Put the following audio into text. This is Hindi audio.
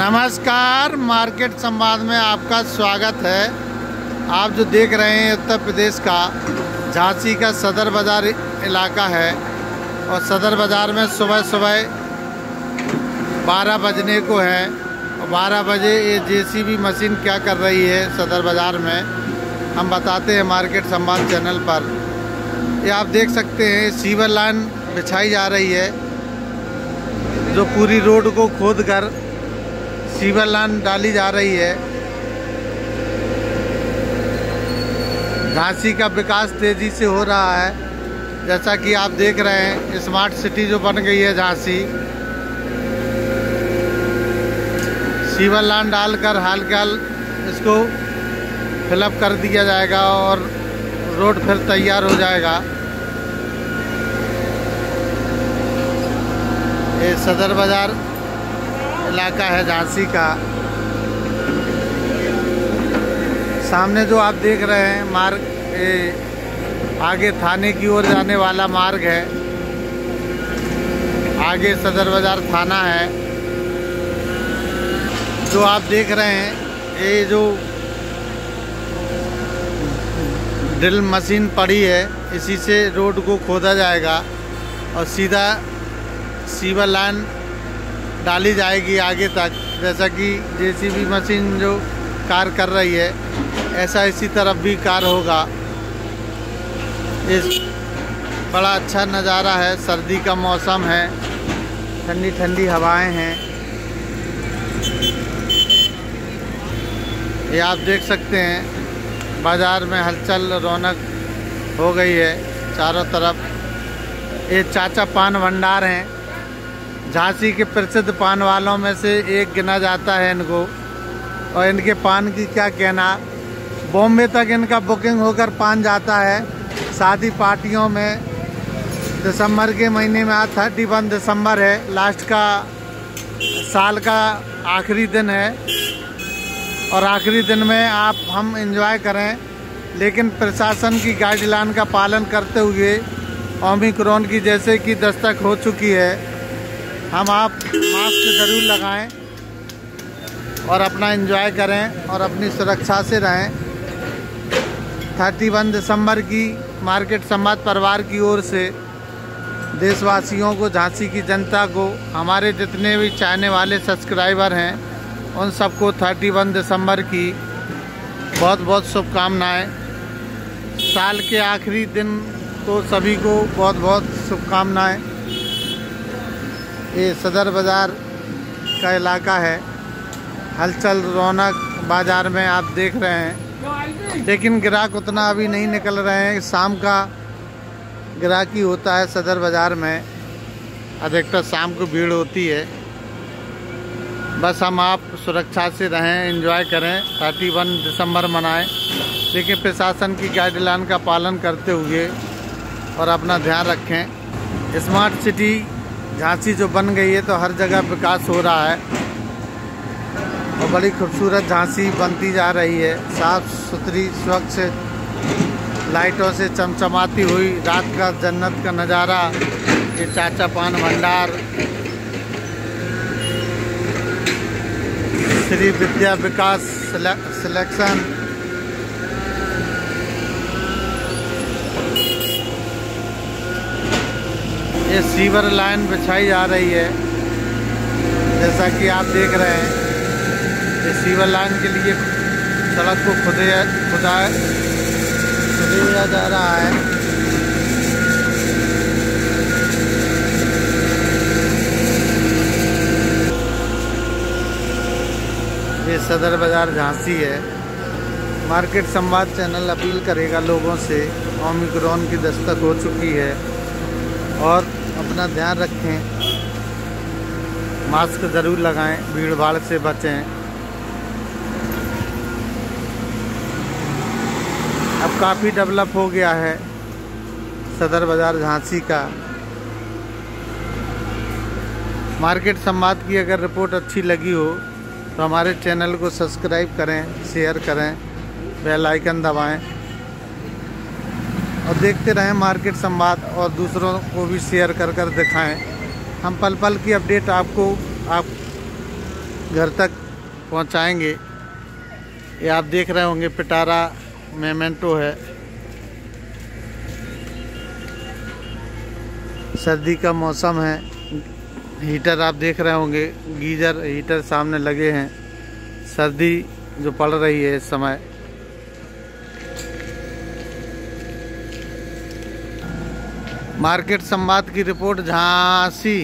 नमस्कार, मार्केट संवाद में आपका स्वागत है। आप जो देख रहे हैं उत्तर प्रदेश का, झांसी का सदर बाज़ार इलाका है और सदर बाज़ार में सुबह सुबह 12 बजने को है। और 12 बजे ये जेसीबी मशीन क्या कर रही है सदर बाज़ार में, हम बताते हैं मार्केट संवाद चैनल पर। ये आप देख सकते हैं, सीवर लाइन बिछाई जा रही है, जो पूरी रोड को खोद कर सीवर लाइन डाली जा रही है। झांसी का विकास तेज़ी से हो रहा है। जैसा कि आप देख रहे हैं स्मार्ट सिटी जो बन गई है झांसी। सीवर लाइन डालकर हाल के हाल इसको फिलअप कर दिया जाएगा और रोड फिर तैयार हो जाएगा। ये सदर बाज़ार इलाका है झांसी का। सामने जो आप देख रहे हैं, मार्ग ये आगे थाने की ओर जाने वाला मार्ग है। आगे सदर बाज़ार थाना है। जो आप देख रहे हैं, ये जो ड्रिल मशीन पड़ी है, इसी से रोड को खोदा जाएगा और सीधा सीवर लाइन डाली जाएगी आगे तक। जैसा कि जेसीबी मशीन जो कार कर रही है, ऐसा इसी तरफ़ भी कार होगा। इस बड़ा अच्छा नज़ारा है, सर्दी का मौसम है ठंडी ठंडी हवाएँ हैं। ये आप देख सकते हैं, बाज़ार में हलचल, रौनक हो गई है चारों तरफ़। ये चाचा पान भंडार हैं। झांसी के प्रसिद्ध पान वालों में से एक गिना जाता है इनको। और इनके पान की क्या कहना? बॉम्बे तक इनका बुकिंग होकर पान जाता है। शादी पार्टियों में दिसंबर के महीने में आज थर्टी वन दिसंबर है। लास्ट का साल का आखिरी दिन है। और आखिरी दिन में आप हम इंजॉय करें। लेकिन प्रशासन की गाइडलाइन का पालन करते हुए ओमिक्रॉन की जैसे कि दस्तक हो चुकी है। हम आप मास्क ज़रूर लगाएँ और अपना एंजॉय करें और अपनी सुरक्षा से रहें। थर्टी वन दिसंबर की, मार्केट संवाद परिवार की ओर से, देशवासियों को, झांसी की जनता को, हमारे जितने भी चाहने वाले सब्सक्राइबर हैं, उन सबको थर्टी वन दिसंबर की बहुत बहुत शुभकामनाएँ। साल के आखिरी दिन तो सभी को बहुत बहुत शुभकामनाएँ। ये सदर बाज़ार का इलाका है। हलचल रौनक बाज़ार में आप देख रहे हैं। लेकिन ग्राहक उतना अभी नहीं निकल रहे हैं। शाम का ग्राहकी होता है सदर बाज़ार में। अधिकतर शाम को भीड़ होती है। बस हम आप सुरक्षा से रहें एंजॉय करें थर्टी वन दिसंबर मनाएँ। लेकिन प्रशासन की गाइडलाइन का पालन करते हुए और अपना ध्यान रखें। स्मार्ट सिटी झांसी जो बन गई है तो हर जगह विकास हो रहा है। और बड़ी खूबसूरत झांसी बनती जा रही है। साफ़ सुथरी, स्वच्छ, लाइटों से चमचमाती हुई रात का जन्नत का नज़ारा, ये चाचा पान भंडार। श्री विद्या विकास सिलेक्शन। ये सीवर लाइन बिछाई जा रही है। जैसा कि आप देख रहे हैं, ये सीवर लाइन के लिए सड़क को खुदे खुदा खुदेया जा रहा है। ये सदर बाज़ार झांसी है। मार्केट संवाद चैनल अपील करेगा लोगों से, ओमिक्रॉन की दस्तक हो चुकी है और अपना ध्यान रखें। मास्क ज़रूर लगाएँ भीड़ भाड़ से बचें। अब काफ़ी डेवलप हो गया है सदर बाज़ार झांसी का। मार्केट संवाद की अगर रिपोर्ट अच्छी लगी हो तो हमारे चैनल को सब्सक्राइब करें, शेयर करें, बेल आइकन दबाएँ। और देखते रहें मार्केट संवाद और दूसरों को भी शेयर कर कर दिखाएँ। हम पल पल की अपडेट आपको आप घर तक पहुंचाएँगे। ये आप देख रहे होंगे, पिटारा मेमेंटो है। सर्दी का मौसम है। हीटर आप देख रहे होंगे, गीजर हीटर सामने लगे हैं। सर्दी जो पड़ रही है इस समय मार्केट संवाद की रिपोर्ट झांसी।